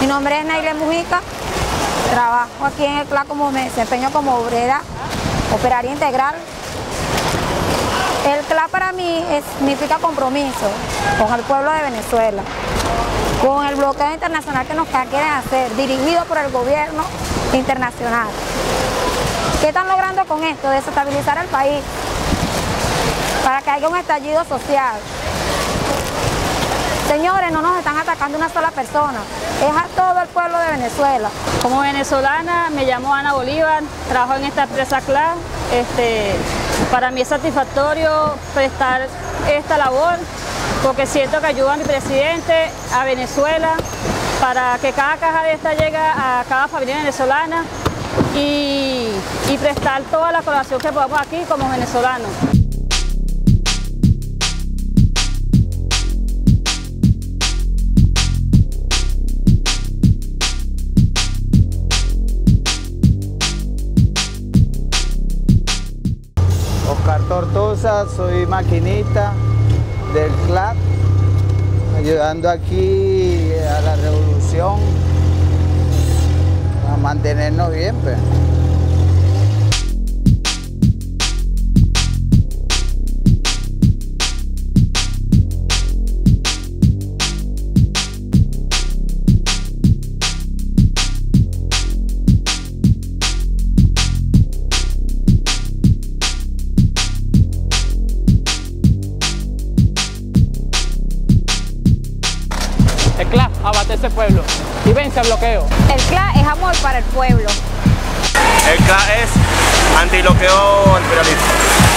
Mi nombre es Naile Mujica, trabajo aquí en el CLA como me desempeño como obrera, operaria integral. El CLA para mí significa compromiso con el pueblo de Venezuela, con el bloqueo internacional que nos quieren hacer, dirigido por el gobierno internacional. ¿Qué están logrando con esto? Desestabilizar el país para que haya un estallido social. Señores, no nos están atacando una sola persona, es a todo el pueblo de Venezuela. Como venezolana me llamo Ana Bolívar, trabajo en esta empresa CLA. Este, para mí es satisfactorio prestar esta labor porque siento que ayuda a mi presidente, a Venezuela, para que cada caja de esta llegue a cada familia venezolana y, y prestar toda la colaboración que podamos aquí como venezolanos. Tortosa, soy maquinista del CLAP, ayudando aquí a la revolución a mantenernos bien. Pues. El CLA abate ese pueblo y vence el bloqueo. El CLA es amor para el pueblo. El CLA es antibloqueo imperialista.